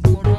tus